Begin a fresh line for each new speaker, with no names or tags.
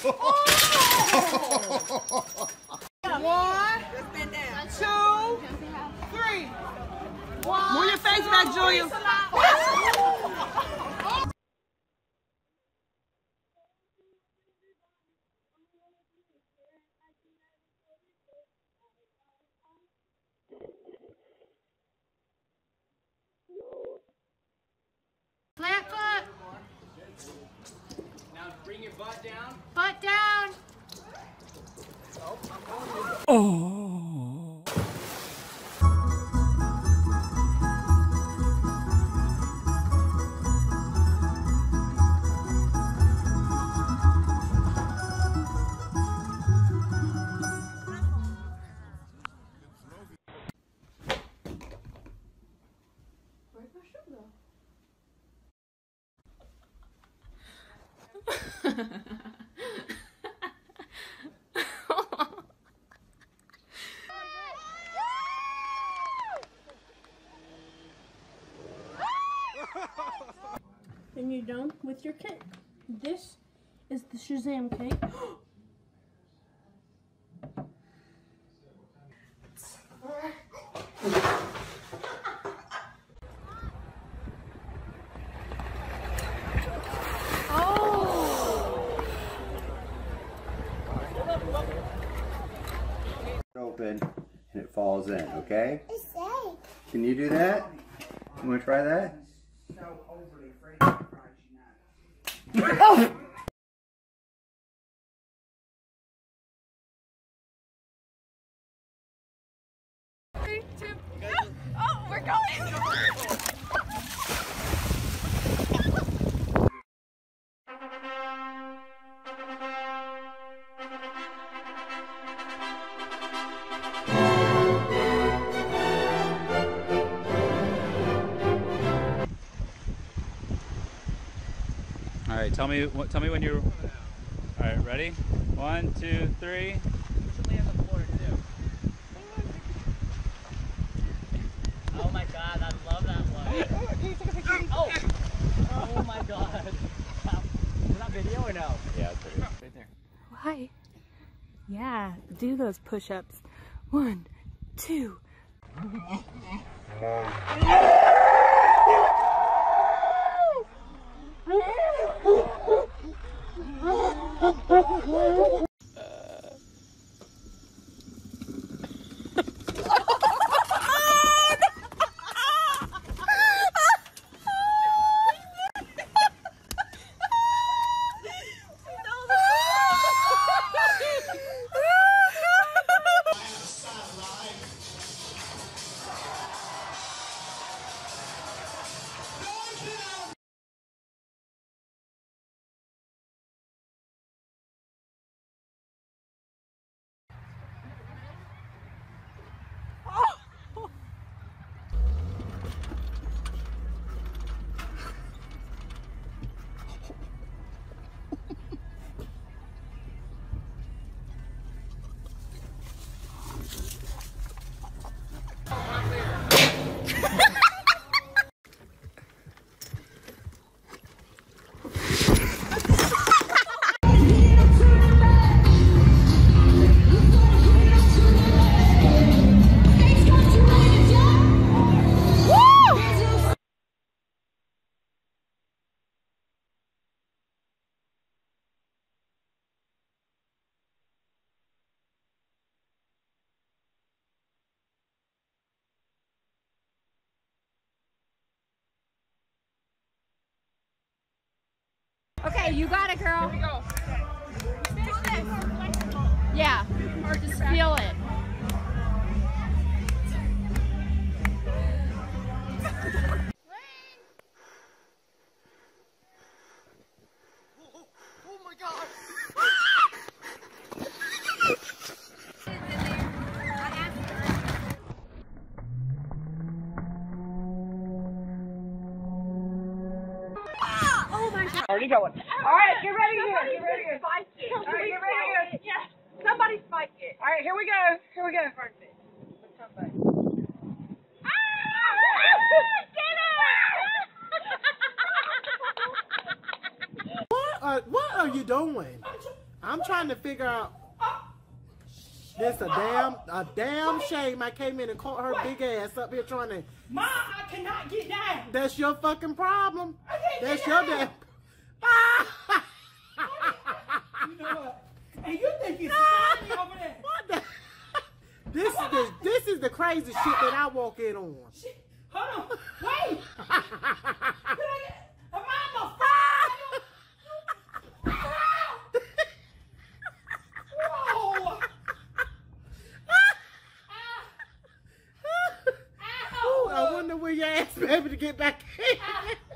One, two, three. Move your face back, Julia.
And you're done with your cake. This is the Shazam cake.
open and it falls in, okay? Can you do that? You want to try that?
Three,
All right, tell me what. Tell me when you're. All right, ready? One, two, three.
Oh my god, I love that one. Oh! Oh my god. Is that video or no?
Yeah, it's pretty.
Right there.
Hi. Yeah, do those push ups. One, two. ハハハハハ!
Okay, you got it, girl. Here we go. Yeah, or just feel it.
Already going. All right, get ready here. Get ready here. Spike it. All right, get ready here. Yes. Somebody spike it. All right, here we go. Here we go. Perfect.
What are, what are you doing? I'm trying to figure out. This a damn a damn shame. I came in and caught her big ass up here trying to.
Mom, I cannot get down.
That's your fucking problem. That's your damn.
You know what? And you think it's funny over there?
What the? This is the this is the crazy shit that I walk in on.
Shit. Hold on. Wait. I? Am I on Whoa.
I wonder where your ass be able to get back in. Ah.